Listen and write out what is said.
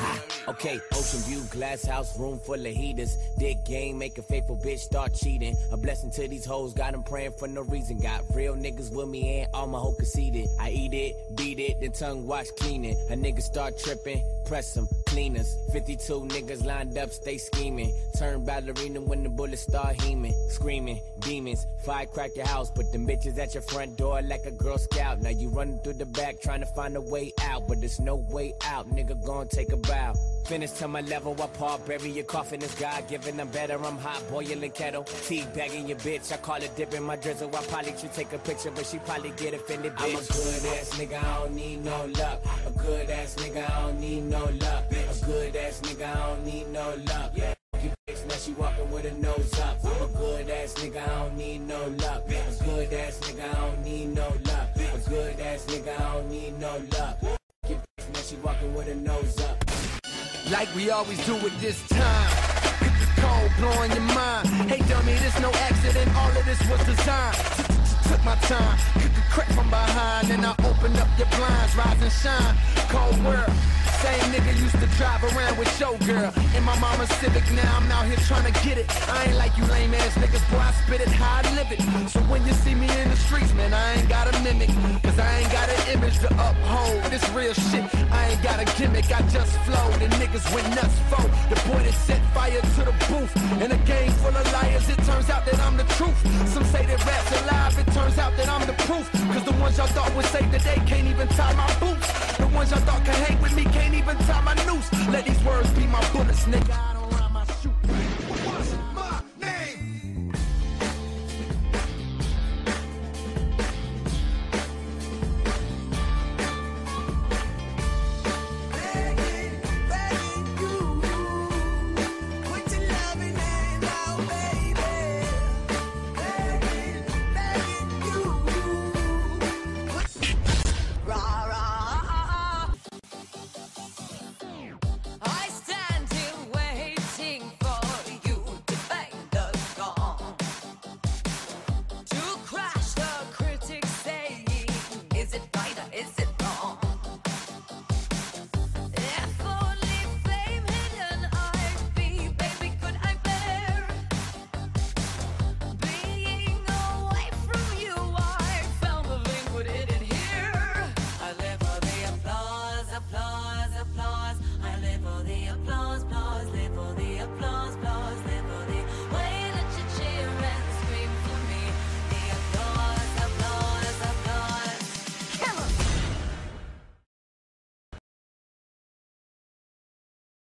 Okay, ocean view, glass house, room full of heaters. Dick game, make a faithful bitch start cheating. A blessing to these hoes, got them praying for no reason. Got real niggas with me and all my hoe conceited. I eat it, beat it, then tongue wash cleaning. A nigga start tripping, press them, cleaners. 52 niggas lined up, stay scheming. Turn ballerina when the bullets start heaming. Screaming, demons, fire crack your house. Put them bitches at your front door like a Girl Scout. Now you running through the back trying to find a way out. But there's no way out, nigga gon' take a bow. Finish to my level apart, bury your coffin is God given. I'm better, I'm hot, boiling kettle. Tea bagging your bitch, I call it dipping my drizzle. I probably should take a picture, but she probably get offended. Bitch. I'm a good ass nigga, I don't need no luck. A good ass nigga, I don't need no luck. A good ass nigga, I don't need no luck. Yeah. You bitch, now she walking with her nose up. I'm a good ass nigga, I don't need no luck. A good ass nigga, I don't need no luck. A good ass nigga, I don't need no luck. You bitch, now she walking with her nose up. Like we always do at this time. Cold blowing your mind. Hey dummy, this no accident. All of this was designed. Took my time, crack from behind, and I opened up your blinds, rise and shine. Cold world. Same nigga used to drive around with showgirl in my mama's Civic. Now I'm out here trying to get it. I ain't like you lame ass niggas, boy. I spit it how I live it. So when you see me in the streets, man, I ain't got a mimic. Cause I ain't got an image to uphold. This real shit, I just flow. The niggas went nuts for. The boy that set fire to the booth. In a game full of liars, it turns out that I'm the truth. Some say that rap's alive, it turns out that I'm the proof. Cause the ones y'all thought would save the day can't even tie my boots. The ones y'all thought could hang with me can't even tie my noose. Let these words be my bullets, nigga.